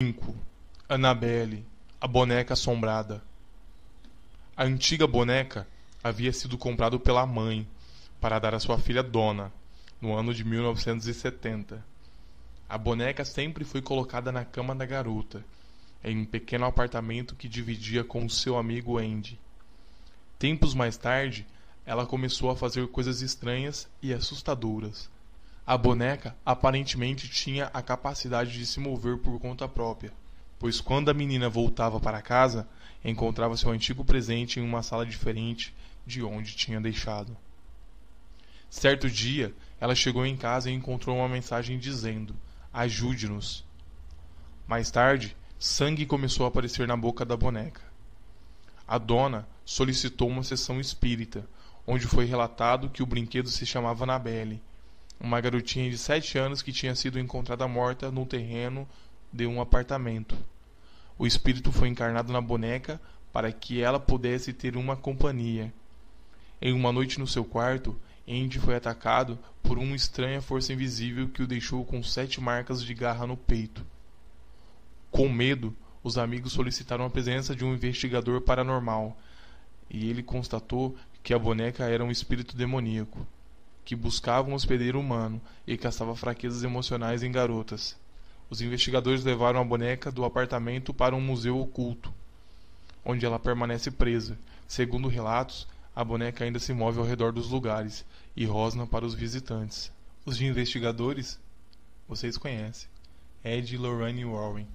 5. Annabelle, a boneca assombrada. A antiga boneca havia sido comprada pela mãe para dar à sua filha Dona, no ano de 1970. A boneca sempre foi colocada na cama da garota, em um pequeno apartamento que dividia com seu amigo Andy. Tempos mais tarde, ela começou a fazer coisas estranhas e assustadoras. A boneca aparentemente tinha a capacidade de se mover por conta própria, pois quando a menina voltava para casa, encontrava seu antigo presente em uma sala diferente de onde tinha deixado. Certo dia, ela chegou em casa e encontrou uma mensagem dizendo: Ajude-nos. Mais tarde, sangue começou a aparecer na boca da boneca. A dona solicitou uma sessão espírita, onde foi relatado que o brinquedo se chamava Anabelle uma garotinha de sete anos que tinha sido encontrada morta no terreno de um apartamento. O espírito foi encarnado na boneca para que ela pudesse ter uma companhia. Em uma noite no seu quarto, Andy foi atacado por uma estranha força invisível que o deixou com sete marcas de garra no peito. Com medo, os amigos solicitaram a presença de um investigador paranormal, e ele constatou que a boneca era um espírito demoníaco que buscava um hospedeiro humano e caçava fraquezas emocionais em garotas. Os investigadores levaram a boneca do apartamento para um museu oculto, onde ela permanece presa. Segundo relatos, a boneca ainda se move ao redor dos lugares e rosna para os visitantes. Os investigadores vocês conhecem, Ed e Lorraine Warren.